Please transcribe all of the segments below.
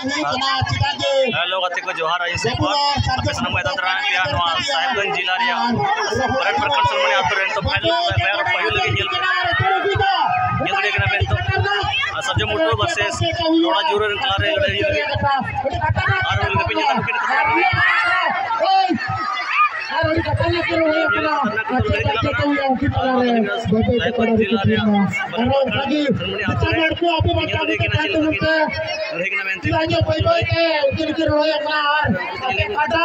Hello गति को जोहार आई से सनम मैदान पिया नवा साहिबगंज जिला रे बरट प्रखंड सन मने आतो रेन तो फाइनल मैर पहिल लगे खेल ये रे कना बेन तो सबसे मोटो वर्सेस थोड़ा ज़ोर रे क्लारे लड़े लगे और लगे पे जता और उनका पल्ला करो है अपना अच्छा करते हुए उनकी पला रहे बबे के पड़ा की टीम में और बाकी अच्छा मार को आप बता दो कि तो मुझे खिलाड़ियों भाई भाई के उनके के रोए अपना और काटा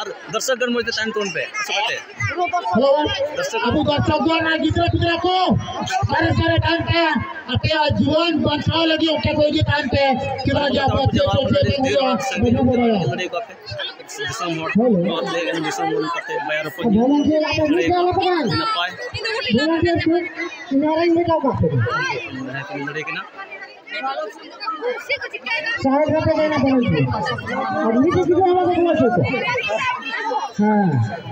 और मुझे टाइम टोन पे सकते हेलो दर्शक आपको अच्छा दुआ ना दूसरा दूसरा को सारे सारे टाइम पे આપે જીવન બચાવ લગી ઓકે કોઈ જે ટાઈમ પે કિરા જે આપે જે જે જે બધું બોલાયા દિસમ હોટ નોટ લેગન દિસમ હોટ કરતે બયાર પર બોલન કે આપે જે આલો કરાય બોલન કે નારાયણ બેટા કા લડે કે ના साठ रुपये देना पड़ेगी और नीचे कितना हमारा कितना हाँ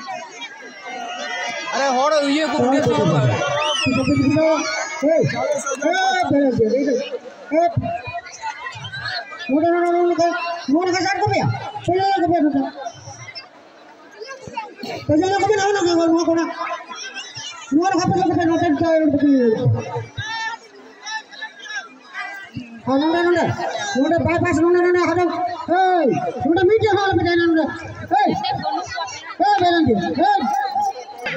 अरे होड़ ये गुंडे से होगा मुड़े ना ना मुड़े मुड़े का जाट को भैया चलो ना को भैया। मुड़े तो चलो को भैया ना ना मुड़े को ना मुड़े का पैसा पैसा नोटेड का एक बकी हाँ मुड़े मुड़े मुड़े बाईपास मुड़े ना ना हाँ ए मुड़े मीडिया हाल में जाना मुड़े ए ए बेलंगी ए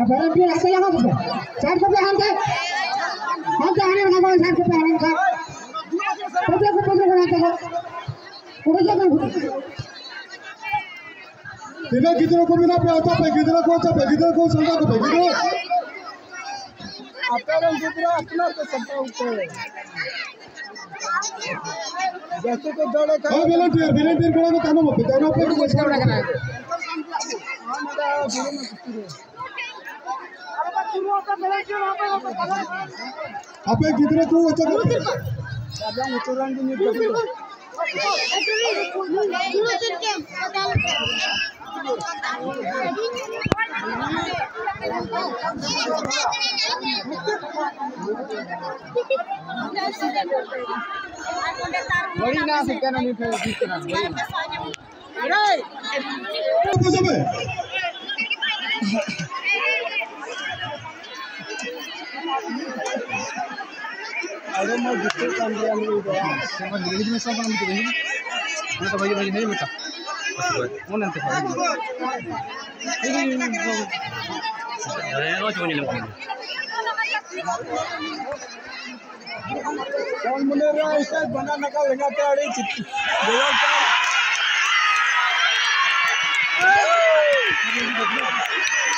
बड़ा भी ऐसे लगा मुझे चार को पहन के हम तो आने वाला लगा चार को हम था फ़ोटो को फ़ोटो बना था फ़ोटो को तिने कितने को मिला पे होता पे कितने को होता पे कितने को संगा को पे कितने अपना जितना अपना तो सबका ऊपर जैसे तो दौड़े का हाँ वॉलंटियर वॉलंटियर को काम होता है ना पे कुछ करना है। apa yang kita tuh wajar kan? Ada ukuran ini Hai I don't know this is on the only way. Some language में सब काम करेंगे। मैं तो भाई भाई नहीं बता। वो नहीं था। अरे रोज बने लोग। कौन मुने रहा इसका बना नका लगा तो आड़ी चिट्टी। जवाब क्या? Thank you.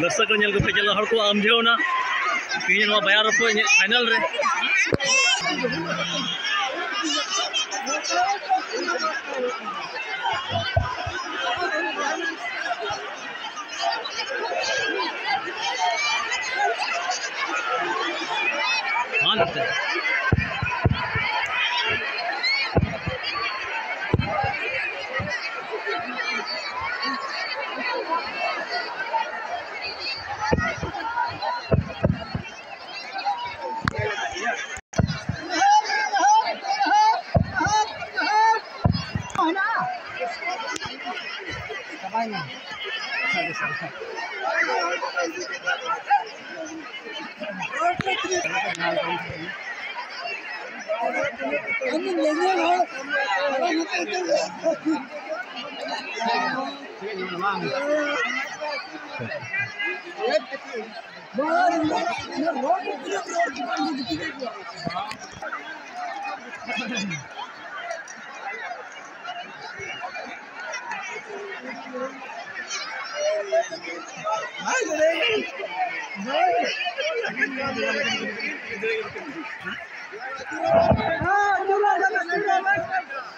पे चला हर को आमझेव ना। तीन नवा बयार को फाइनल रे। हाँ लगता है Pilih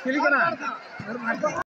ಸಿಲಿಕೋನಾ